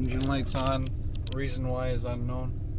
Engine lights on. Reason why is unknown.